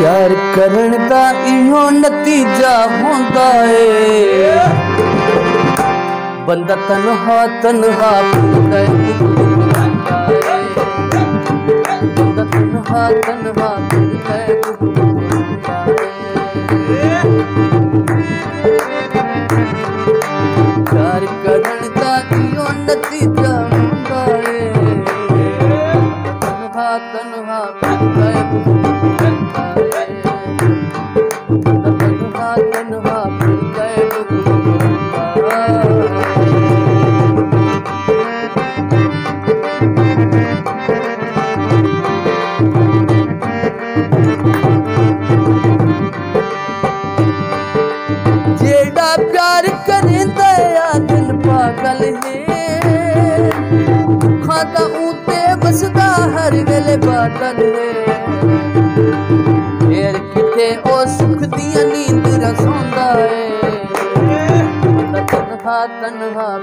प्यार करण का इो नतीजा होता है। बंदा तनहा तनहा पूरा बंदा तनहा तनहा ਵੇਲੇ ਬਾਦਲ ਹੈ ਫੇਰ ਕਿਤੇ ਉਹ ਸੁਖ ਦੀਆਂ ਨੀਂਦ ਰਸੋਂਦਾ ਏ ਬੰਦਾ ਤਨਹਾ ਤਨਹਾ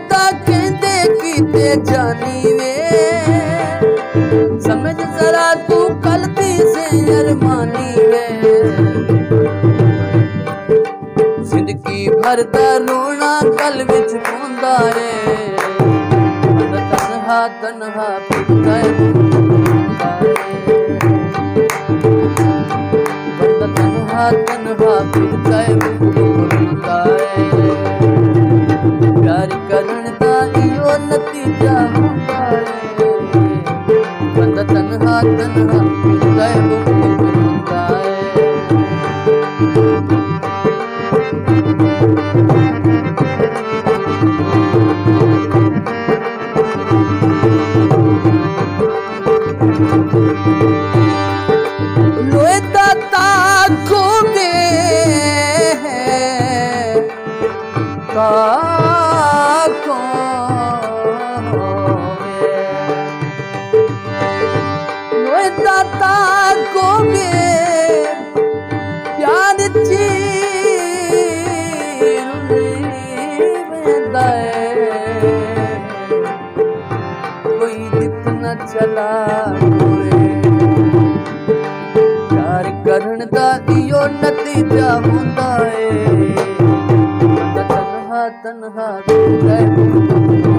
ਨਹੀਂ ਮਰਦਾ ਕਹਿੰਦੇ ਕੀਤੇ ਜਾਨੀ ਵੇ ਸਮਝ ਜ਼ਰਾ ਤੂੰ ਕਲ ਦੀ ਸੇ ਅਰਮਾਨੀ ਵੇ ਜ਼ਿੰਦਗੀ ਭਰ ਦਾ ਰੋਣਾ ਕਲ ਵਿੱਚ ਪਾਉਂਦਾ ਏ ਬੰਦਾ ਤਨਹਾ ਤਨਹਾ ਫਿਰਦਾ ਏ ਬੰਦਾ ਤਨਹਾ ਤਨਹਾ ਫਿਰਦਾ ಧನ್ಯವಾದ न चला प्यार करण का इो नतीजा हूंदा है तनहा तनहा तू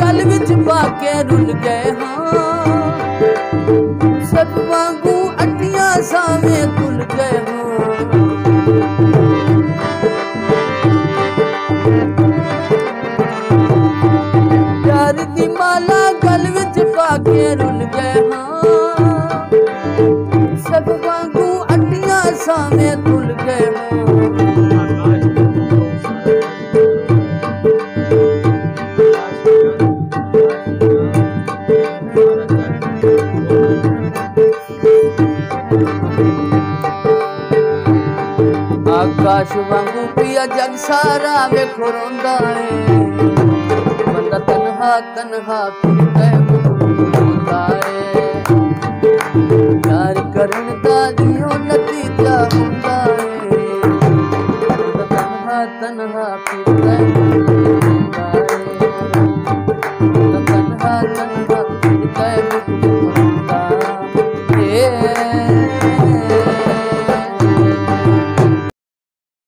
ਗਲ ਵਿੱਚ ਪਾ ਕੇ ਰੁੱਲ ਗਏ ਹਾਂ ਸਭ ਵਾਂਗੂ ਅੱਡੀਆਂ ਸਾਵੇਂ ਖੁੱਲ ਗਏ ਹਾਂ ਪਿਆਰ ਦੀ ਮਾਲਾ ਗਲ ਵਿੱਚ ਪਾ ਕੇ ਰੁੱਲ आकाश वांगू पिया जग सारा वेखो रोंदा है बंदा तन्हा तन्हा फिरदा है